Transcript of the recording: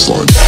baseline.